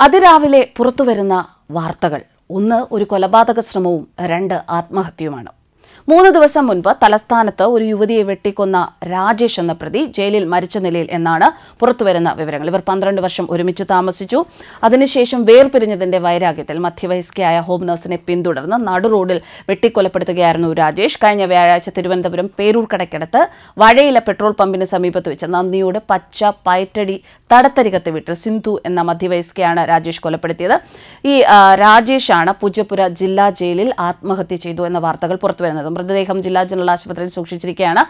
അതിരാവിലെ പുറത്തുവരുന്ന വാർത്തകൾ. ഒന്ന് ഒരു കൊലപാതക ശ്രമവും രണ്ട് ആത്മഹത്യയുമാണ്. മൂന്ന് ദിവസം മുൻപ് തലസ്ഥാനത്ത് ഒരു യുവതിയെ വെട്ടിക്കൊന്ന രാജേഷ് എന്ന പ്രതി ജയിലിൽ മരിച്ച നിലയിൽ എന്നാണ് പുറത്തുവരുന്ന വിവരങ്ങൾ. ഇവർ പന്ത്രണ്ട് വർഷം ഒരുമിച്ച് താമസിച്ചു. അതിനുശേഷം വേർപിരിഞ്ഞതിന്റെ വൈരാഗ്യത്തിൽ മധ്യവയസ്കയായ ഹോം നഴ്സിനെ പിന്തുടർന്ന് നടു റോഡിൽ വെട്ടിക്കൊലപ്പെടുത്തുകയായിരുന്നു രാജേഷ്. കഴിഞ്ഞ വ്യാഴാഴ്ച തിരുവനന്തപുരം പേരൂർ കടയ്ക്കടുത്ത് വഴയിലെ പെട്രോൾ പമ്പിന് സമീപത്ത് വെച്ച് നന്ദിയോട് പച്ച പയറ്റടി തടത്തരികത്ത് വീട്ടിൽ സിന്ധു എന്ന മധ്യവയസ്കയാണ് രാജേഷ് കൊലപ്പെടുത്തിയത്. ഈ രാജേഷ് രാജേഷാണ് പൂജപ്പുര ജില്ലാ ജയിലിൽ ആത്മഹത്യ ചെയ്തു എന്ന വാർത്തകൾ പുറത്തുവരുന്നത്. മൃതദേഹം ജില്ലാ ജനറൽ ആശുപത്രിയിൽ സൂക്ഷിച്ചിരിക്കുകയാണ്.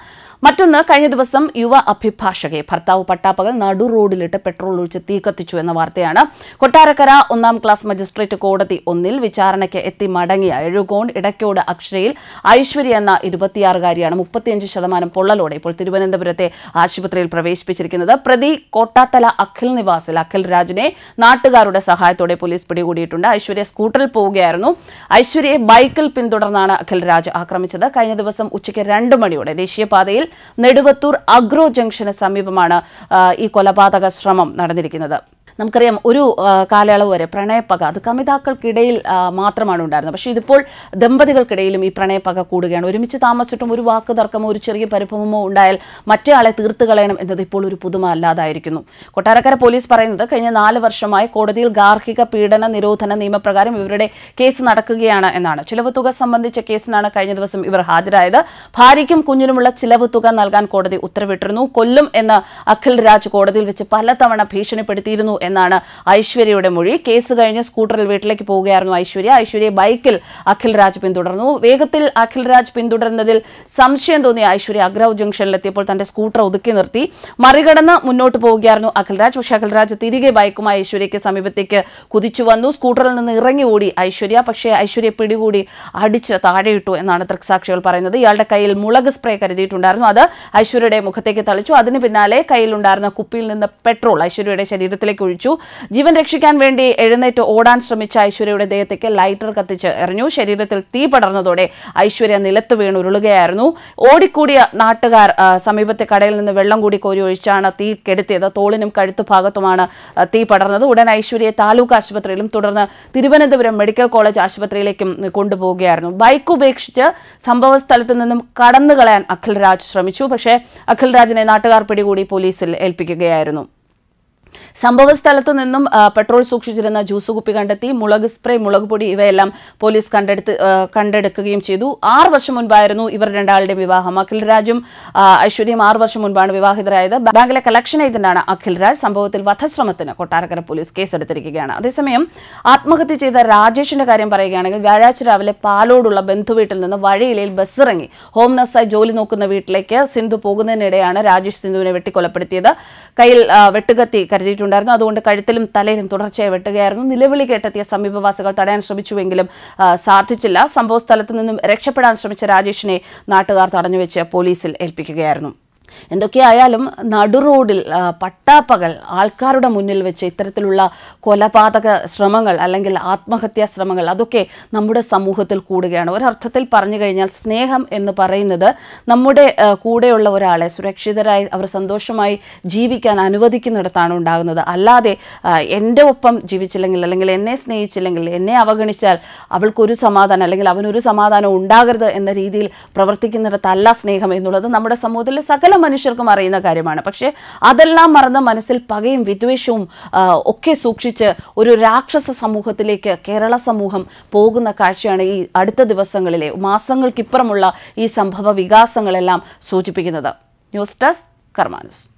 മറ്റൊന്ന് കഴിഞ്ഞ ദിവസം യുവ അഭിഭാഷകയെ ഭർത്താവ് പട്ടാപ്പകൽ നടു റോഡിലിട്ട് പെട്രോൾ ഒഴിച്ച് തീ കത്തിച്ചു എന്ന വാർത്തയാണ്. കൊട്ടാരക്കര ഒന്നാം ക്ലാസ് മജിസ്ട്രേറ്റ് കോടതി ഒന്നിൽ വിചാരണയ്ക്ക് എത്തി മടങ്ങിയ എഴുകോൺ ഇടയ്ക്കോട് അക്ഷരയിൽ ഐശ്വര്യ എന്ന ഇരുപത്തിയാറുകാരിയാണ് മുപ്പത്തിയഞ്ച് ശതമാനം പൊള്ളലോടെ ഇപ്പോൾ തിരുവനന്തപുരത്തെ ആശുപത്രിയിൽ പ്രവേശിപ്പിച്ചിരിക്കുന്നത്. പ്രതി കോട്ടാത്തല അഖിൽ നിവാസിൽ അഖിൽ രാജിനെ നാട്ടുകാരുടെ സഹായത്തോടെ പോലീസ് പിടികൂടിയിട്ടുണ്ട്. ഐശ്വര്യ സ്കൂട്ടറിൽ പോവുകയായിരുന്നു. ഐശ്വര്യയെ ബൈക്കിൽ പിന്തുടർന്നാണ് അഖിൽ രാജ് ആക്രമിച്ചത്. കഴിഞ്ഞ ദിവസം ഉച്ചയ്ക്ക് രണ്ട് മണിയോടെ. ദേശീയപാതയിൽ നെടുവത്തൂർ അഗ്രോ ജംഗ്ഷന് സമീപമാണ് ഈ കൊലപാതക ശ്രമം നടന്നിരിക്കുന്നത്. നമുക്കറിയാം ഒരു കാലയളവ് വരെ പ്രണയപ്പക അത് കമിതാക്കൾക്കിടയിൽ മാത്രമാണ് ഉണ്ടായിരുന്നത്. പക്ഷേ ഇതിപ്പോൾ ദമ്പതികൾക്കിടയിലും ഈ പ്രണയപ്പക കൂടുകയാണ്. ഒരുമിച്ച് താമസിച്ചിട്ടും ഒരു വാക്ക് തർക്കമോ ഒരു ചെറിയ പരിഭവമോ ഉണ്ടായാൽ മറ്റേ ആളെ തീർത്ത് കളയണം എന്നത് ഇപ്പോൾ ഒരു പുതുമ അല്ലാതായിരിക്കുന്നു കൊട്ടാരക്കര പോലീസ് പറയുന്നത് കഴിഞ്ഞ നാല് വർഷമായി കോടതിയിൽ ഗാർഹിക പീഡന നിരോധന നിയമപ്രകാരം ഇവരുടെ കേസ് നടക്കുകയാണ് എന്നാണ്. ചിലവ് തുക സംബന്ധിച്ച കേസിനാണ് കഴിഞ്ഞ ദിവസം ഇവർ ഹാജരായത്. ഭാര്യയ്ക്കും കുഞ്ഞിനുമുള്ള ചിലവ് തുക നൽകാൻ കോടതി ഉത്തരവിട്ടിരുന്നു. കൊല്ലും എന്ന് അഖിൽ രാജ് കോടതിയിൽ വെച്ച് പലതവണ ഭീഷണിപ്പെടുത്തിയിരുന്നു എന്നാണ് ഐശ്വര്യയുടെ മൊഴി. കേസ് കഴിഞ്ഞ് സ്കൂട്ടറിൽ വീട്ടിലേക്ക് പോവുകയായിരുന്നു ഐശ്വര്യ. ഐശ്വര്യ ബൈക്കിൽ അഖിൽ രാജ് പിന്തുടർന്നു. വേഗത്തിൽ അഖിൽ രാജ് പിന്തുടർന്നതിൽ സംശയം തോന്നിയ ഐശ്വര്യ അഗ്രവ് ജംഗ്ഷനിലെത്തിയപ്പോൾ തന്റെ സ്കൂട്ടർ ഒതുക്കി നിർത്തി. മറികടന്ന് മുന്നോട്ട് പോവുകയായിരുന്നു അഖിൽ രാജ്. പക്ഷേ അഖിൽ രാജ് തിരികെ ബൈക്കുമായി ഐശ്വര്യയ്ക്ക് സമീപത്തേക്ക് കുതിച്ചു വന്നു. സ്കൂട്ടറിൽ നിന്ന് ഇറങ്ങി ഓടി ഐശ്വര്യ. പക്ഷേ ഐശ്വര്യ പിടികൂടി അടിച്ച് താഴെയിട്ടു എന്നാണ് ദൃക്സാക്ഷികൾ പറയുന്നത്. ഇയാളുടെ കയ്യിൽ മുളക് സ്പ്രേ കരുതിയിട്ടുണ്ടായിരുന്നു. അത് ഐശ്വര്യയുടെ മുഖത്തേക്ക് തളിച്ചു. അതിന് പിന്നാലെ കയ്യിലുണ്ടായിരുന്ന കുപ്പിയിൽ നിന്ന് പെട്രോൾ ഐശ്വര്യയുടെ ശരീരത്തിലേക്ക് ജീവൻ രക്ഷിക്കാൻ വേണ്ടി എഴുന്നേറ്റ് ഓടാൻ ശ്രമിച്ച ഐശ്വര്യയുടെ ദേഹത്തേക്ക് ലൈറ്റർ കത്തിച്ച് എറിഞ്ഞു. ശരീരത്തിൽ തീ പടർന്നതോടെ ഐശ്വര്യ നിലത്ത് വീണ് ഉരുളുകയായിരുന്നു. ഓടിക്കൂടിയ നാട്ടുകാർ സമീപത്തെ കടയിൽ നിന്ന് വെള്ളം കൂടി കോരി ഒഴിച്ചാണ് തീ കെടുത്തിയത്. തോളിനും കഴുത്തു ഭാഗത്തുമാണ് തീ പടർന്നത്. ഉടൻ ഐശ്വര്യയെ താലൂക്ക് ആശുപത്രിയിലും തുടർന്ന് തിരുവനന്തപുരം മെഡിക്കൽ കോളേജ് ആശുപത്രിയിലേക്കും കൊണ്ടുപോവുകയായിരുന്നു. ബൈക്ക് ഉപേക്ഷിച്ച് സംഭവ സ്ഥലത്ത് നിന്നും കടന്നു കളയാൻ അഖിൽ രാജ് ശ്രമിച്ചു. പക്ഷേ അഖിൽരാജിനെ നാട്ടുകാർ പിടികൂടി പോലീസിൽ ഏൽപ്പിക്കുകയായിരുന്നു. സംഭവ സ്ഥലത്ത് നിന്നും പെട്രോൾ സൂക്ഷിച്ചിരുന്ന ജ്യൂസ് കുപ്പി കണ്ടെത്തി മുളക് സ്പ്രേ മുളക് പൊടി ഇവയെല്ലാം പോലീസ് കണ്ടെടുത്ത് കണ്ടെടുക്കുകയും ചെയ്തു. ആറ് വർഷം മുൻപായിരുന്നു ഇവർ രണ്ടാളുടെ വിവാഹം. അഖിൽ രാജും ആ, ഐശ്വര്യയും ആറ് വർഷം മുൻപാണ് വിവാഹിതരായത്. ബാങ്കിലെ കളക്ഷൻ ഏജന്റാണ് അഖിൽ രാജ്. സംഭവത്തിൽ വധശ്രമത്തിന് കൊട്ടാരക്കര പോലീസ് കേസെടുത്തിരിക്കുകയാണ്. അതേസമയം ആത്മഹത്യ ചെയ്ത രാജേഷിന്റെ കാര്യം പറയുകയാണെങ്കിൽ വ്യാഴാഴ്ച രാവിലെ പാലോടുള്ള ബന്ധുവീട്ടിൽ നിന്ന് വഴിയിലയിൽ ബസ് ഇറങ്ങി ഹോം നഴ്സായി ജോലി നോക്കുന്ന വീട്ടിലേക്ക് സിന്ധു പോകുന്നതിനിടെയാണ് രാജേഷ് സിന്ധുവിനെ വെട്ടിക്കൊലപ്പെടുത്തിയത്. കയ്യിൽ വെട്ടുകത്തി വെട്ടുകത്തി കരുതിയിട്ടുണ്ടായിരുന്നു. അതുകൊണ്ട് കഴുത്തിലും തലയിലും തുടർച്ചയായി വെട്ടുകയായിരുന്നു. നിലവിളി കേട്ടെത്തിയ സമീപവാസികൾ തടയാൻ ശ്രമിച്ചുവെങ്കിലും സാധിച്ചില്ല. സംഭവ സ്ഥലത്ത് നിന്നും രക്ഷപ്പെടാൻ ശ്രമിച്ച രാജേഷിനെ നാട്ടുകാർ തടഞ്ഞുവെച്ച് പോലീസിൽ ഏൽപ്പിക്കുകയായിരുന്നു. എന്തൊക്കെയായാലും നടു റോഡിൽ പട്ടാപ്പകൽ ആൾക്കാരുടെ മുന്നിൽ വെച്ച് ഇത്തരത്തിലുള്ള കൊലപാതക ശ്രമങ്ങൾ അല്ലെങ്കിൽ ആത്മഹത്യാ ശ്രമങ്ങൾ അതൊക്കെ നമ്മുടെ സമൂഹത്തിൽ കൂടുകയാണ്. ഒരർത്ഥത്തിൽ പറഞ്ഞു കഴിഞ്ഞാൽ സ്നേഹം എന്ന് പറയുന്നത് നമ്മുടെ കൂടെയുള്ള ഒരാളെ സുരക്ഷിതരായി അവർ സന്തോഷമായി ജീവിക്കാൻ അനുവദിക്കുന്നിടത്താണ് ഉണ്ടാകുന്നത്. അല്ലാതെ എന്റെ ഒപ്പം ജീവിച്ചില്ലെങ്കിൽ അല്ലെങ്കിൽ എന്നെ സ്നേഹിച്ചില്ലെങ്കിൽ എന്നെ അവഗണിച്ചാൽ അവൾക്കൊരു സമാധാനം അല്ലെങ്കിൽ അവനൊരു സമാധാനം ഉണ്ടാകരുത് എന്ന രീതിയിൽ പ്രവർത്തിക്കുന്നിടത്തല്ല സ്നേഹം എന്നുള്ളത് നമ്മുടെ സമൂഹത്തിലെ സകല മനുഷ്യർക്കും അറിയുന്ന കാര്യമാണ്. പക്ഷേ അതെല്ലാം മറന്ന് മനസ്സിൽ പകയും വിദ്വേഷവും ഒക്കെ സൂക്ഷിച്ച് ഒരു രാക്ഷസ സമൂഹത്തിലേക്ക് കേരള സമൂഹം പോകുന്ന കാഴ്ചയാണ് ഈ അടുത്ത ദിവസങ്ങളിലെ മാസങ്ങൾക്കിപ്പുറമുള്ള ഈ സംഭവ വികാസങ്ങളെല്ലാം സൂചിപ്പിക്കുന്നത്. News desk കർമാനുസ്